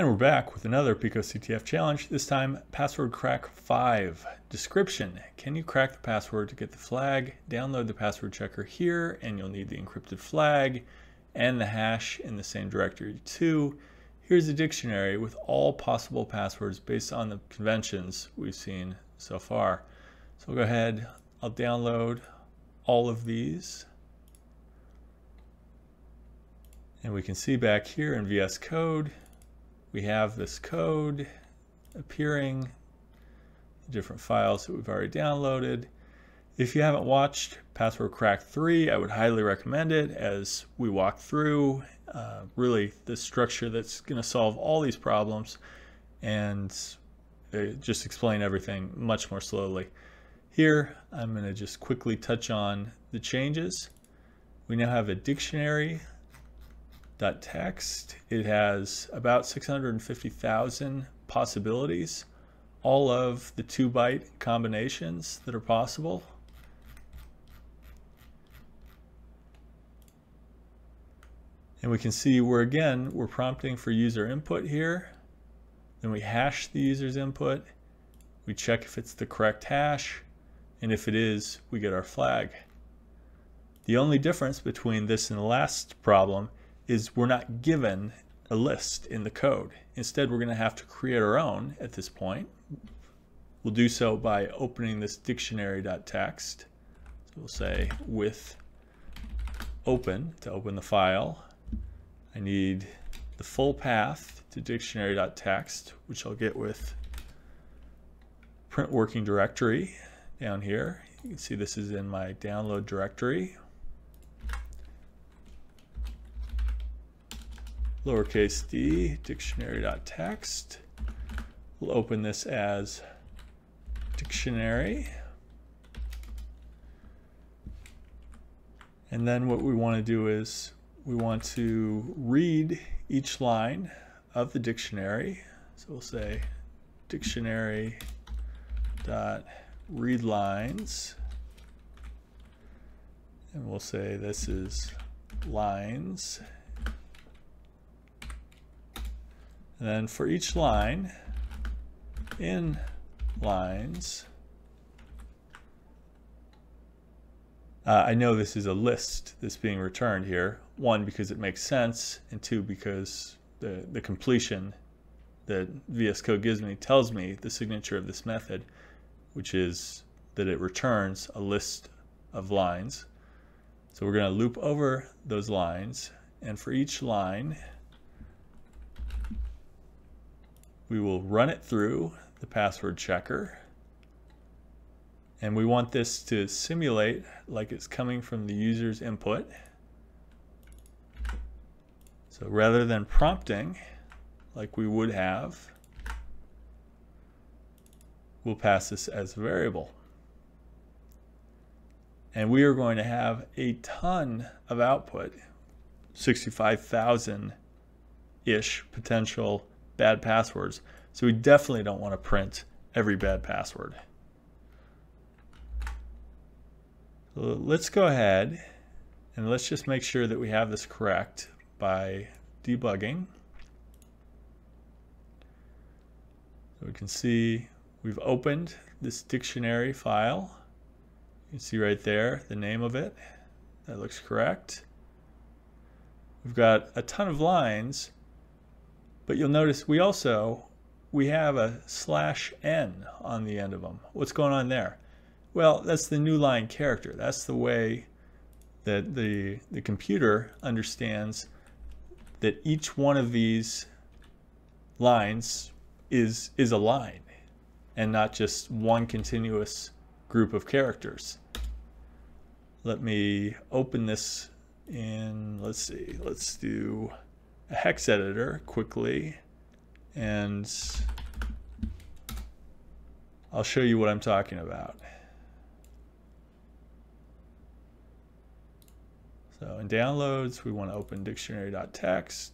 And we're back with another Pico CTF challenge, this time password crack 5. Description, can you crack the password to get the flag? Download the password checker here and you'll need the encrypted flag and the hash in the same directory too. Here's a dictionary with all possible passwords based on the conventions we've seen so far. So I'll go ahead, I'll download all of these. And we can see back here in VS Code, we have this code appearing, different files that we've already downloaded. If you haven't watched Password Crack 3, I would highly recommend it as we walk through uh, really the structure that's going to solve all these problems and uh, just explain everything much more slowly. Here, I'm going to just quickly touch on the changes. We now have a dictionary text. It has about 650,000 possibilities, all of the two byte combinations that are possible. And we can see where again, we're prompting for user input here. Then we hash the user's input. We check if it's the correct hash. And if it is, we get our flag. The only difference between this and the last problem is we're not given a list in the code. Instead, we're going to have to create our own at this point. We'll do so by opening this dictionary.txt. So we'll say with open to open the file. I need the full path to dictionary.txt, which I'll get with print working directory down here. You can see this is in my download directory. Lowercase d dictionary.txt. We'll open this as dictionary. And then what we want to do is we want to read each line of the dictionary. So we'll say dictionary dot read lines and we'll say this is lines And then for each line, in lines, uh, I know this is a list that's being returned here. One, because it makes sense, and two, because the, the completion that VS Code gives me tells me the signature of this method, which is that it returns a list of lines. So we're going to loop over those lines, and for each line, We will run it through the password checker. And we want this to simulate like it's coming from the user's input. So rather than prompting, like we would have, we'll pass this as a variable. And we are going to have a ton of output, 65,000-ish potential bad passwords. So we definitely don't want to print every bad password. Let's go ahead and let's just make sure that we have this correct by debugging. We can see we've opened this dictionary file. You can see right there the name of it. That looks correct. We've got a ton of lines but you'll notice we also, we have a slash n on the end of them. What's going on there? Well, that's the new line character. That's the way that the, the computer understands that each one of these lines is, is a line and not just one continuous group of characters. Let me open this in, let's see, let's do a hex editor quickly and I'll show you what I'm talking about. So in downloads, we want to open dictionary.txt.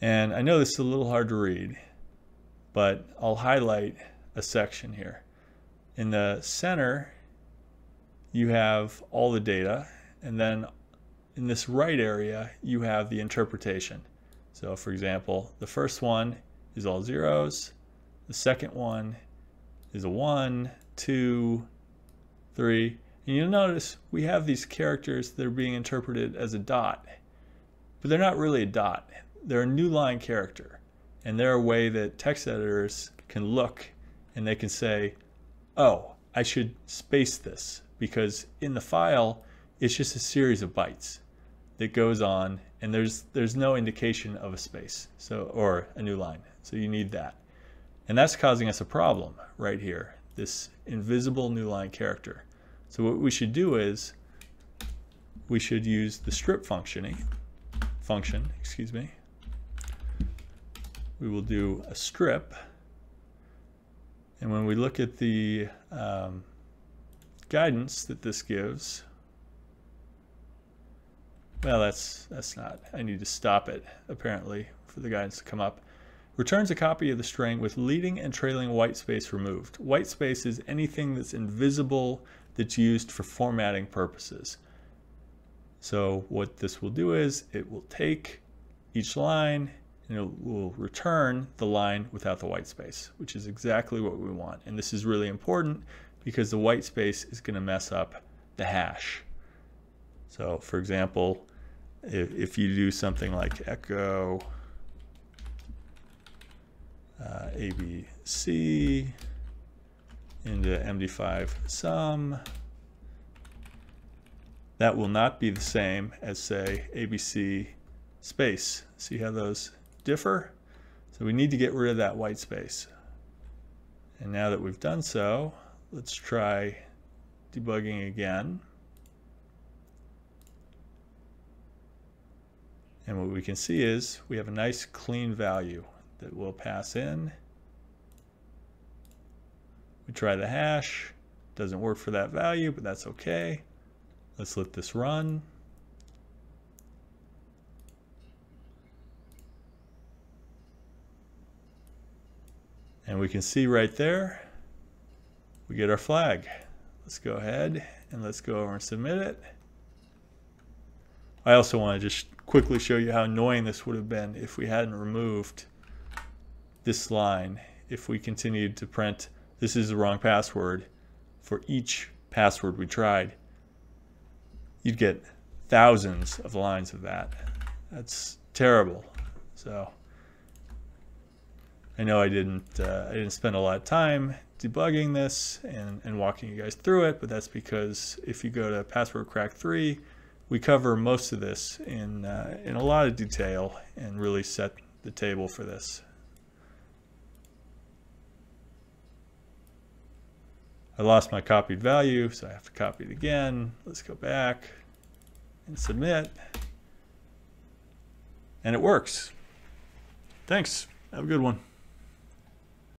And I know this is a little hard to read, but I'll highlight a section here. In the center, you have all the data, and then in this right area, you have the interpretation. So for example, the first one is all zeros. The second one is a one, two, three. And you'll notice we have these characters that are being interpreted as a dot, but they're not really a dot. They're a new line character. And they're a way that text editors can look and they can say, oh, I should space this because in the file, it's just a series of bytes that goes on and there's there's no indication of a space so or a new line. So you need that. And that's causing us a problem right here this invisible new line character. So what we should do is we should use the strip functioning function excuse me. We will do a strip. And when we look at the um, guidance that this gives well, that's that's not. I need to stop it, apparently, for the guidance to come up. Returns a copy of the string with leading and trailing white space removed. White space is anything that's invisible that's used for formatting purposes. So what this will do is it will take each line and it will return the line without the white space, which is exactly what we want. And this is really important because the white space is going to mess up the hash. So for example, if, if you do something like echo uh, ABC into MD5 sum, that will not be the same as say ABC space. See how those differ? So we need to get rid of that white space. And now that we've done so, let's try debugging again. And what we can see is we have a nice clean value that we'll pass in. We try the hash, doesn't work for that value, but that's okay. Let's let this run. And we can see right there, we get our flag. Let's go ahead and let's go over and submit it. I also want to just quickly show you how annoying this would have been if we hadn't removed this line. If we continued to print, this is the wrong password for each password we tried, you'd get thousands of lines of that. That's terrible. So I know I didn't uh, I didn't spend a lot of time debugging this and, and walking you guys through it, but that's because if you go to Password Crack 3, we cover most of this in, uh, in a lot of detail and really set the table for this. I lost my copied value, so I have to copy it again. Let's go back and submit. And it works. Thanks. Have a good one.